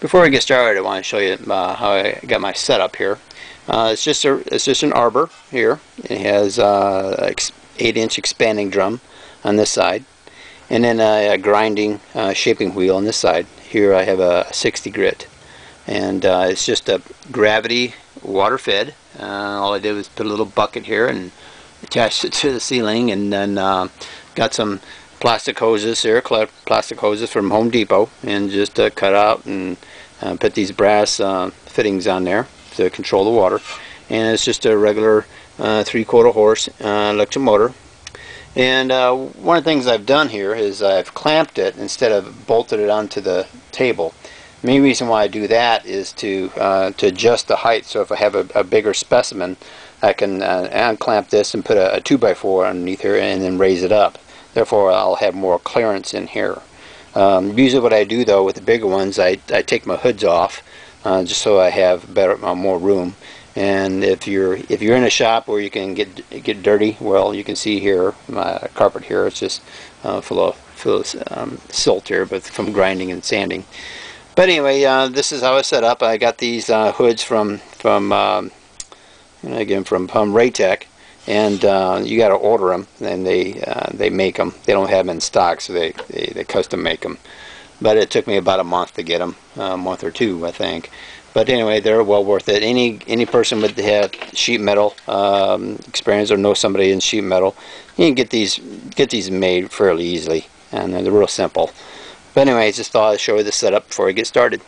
Before we get started, I want to show you uh, how I got my setup here. Uh, it's just a it's just an arbor here. It has uh, eight inch expanding drum on this side, and then a, grinding uh, shaping wheel on this side. Here I have a 60 grit, and uh, it's just a gravity water fed. Uh, all I did was put a little bucket here and attached it to the ceiling, and then got some plastic hoses here, plastic hoses from Home Depot, and just uh, cut out and uh, put these brass uh, fittings on there to control the water. And it's just a regular uh, three-quarter horse uh, electric motor. And uh, one of the things I've done here is I've clamped it instead of bolted it onto the table. The main reason why I do that is to to adjust the height. So if I have a, a bigger specimen, I can unclamp this and put a, a 2x4 underneath here and then raise it up. Therefore, I'll have more clearance in here. Um, usually what I do though with the bigger ones, I, I take my hoods off uh, just so I have better uh, more room. And if you're if you're in a shop where you can get get dirty, well, you can see here my carpet here. It's just uh, full of full of um, silt here, but from grinding and sanding. But anyway, uh, this is how I set up. I got these uh, hoods from from um, again from from Raytech, and uh, you got to order them. And they uh, they make them. They don't have them in stock, so they, they they custom make them. But it took me about a month to get them, a month or two, I think. But anyway, they're well worth it. Any any person with have sheet metal um, experience or know somebody in sheet metal, you can get these get these made fairly easily, and they're real simple. But anyway, just thought I'd show you the setup before we get started.